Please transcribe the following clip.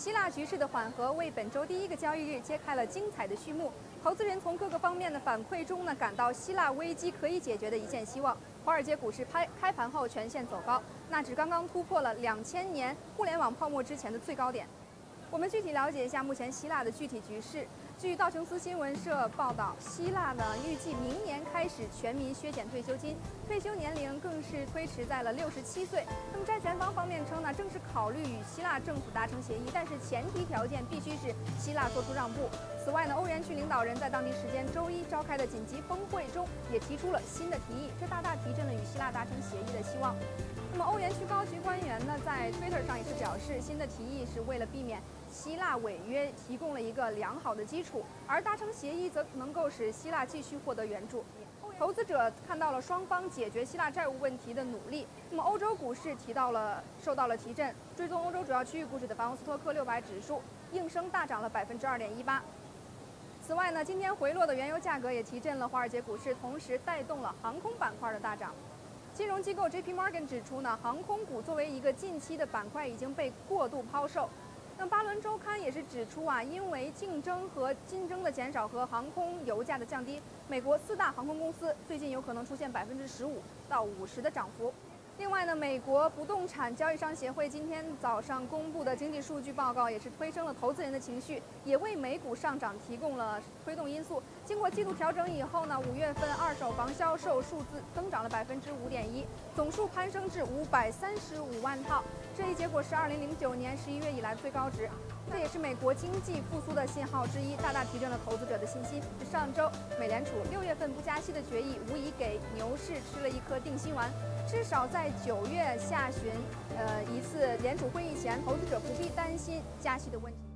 希腊局势的缓和为本周第一个交易日揭开了精彩的序幕。投资人从各个方面的反馈中呢，感到希腊危机可以解决的一线希望。华尔街股市开开盘后全线走高，纳指刚刚突破了两千年互联网泡沫之前的最高点。我们具体了解一下目前希腊的具体局势。据道琼斯新闻社报道，希腊呢预计明年开始全民削减退休金，退休年龄更是推迟在了六十七岁。那么债权方方面称呢，正是考虑与希腊政府达成协议，但是前提条件必须是希腊做出让步。此外呢，欧元区领导人在当地时间周一召开的紧急峰会中也提出了新的提议，这大大提振了与希腊达成协议的希望。那么欧元区高级官呢，在 Twitter 上也是表示，新的提议是为了避免希腊违约提供了一个良好的基础，而达成协议则能够使希腊继续获得援助。投资者看到了双方解决希腊债务问题的努力。那么欧洲股市提到了受到了提振，追踪欧洲主要区域股指的法国斯托克六百指数应声大涨了百分之二点一八。此外呢，今天回落的原油价格也提振了华尔街股市，同时带动了航空板块的大涨。金融机构 J.P. Morgan 指出呢，航空股作为一个近期的板块已经被过度抛售。那巴伦周刊也是指出啊，因为竞争和竞争的减少和航空油价的降低，美国四大航空公司最近有可能出现百分之十五到五十的涨幅。另外呢，美国不动产交易商协会今天早上公布的经济数据报告也是推升了投资人的情绪，也为美股上涨提供了推动因素。经过季度调整以后呢，五月份二手房销售数字增长了百分之五点一，总数攀升至五百三十五万套，这一结果是二零零九年十一月以来最高值。这也是美国经济复苏的信号之一，大大提振了投资者的信心。上周美联储六月份不加息的决议，无疑给牛市吃了一颗定心丸。至少在九月下旬，呃，一次联储会议前，投资者不必担心加息的问题。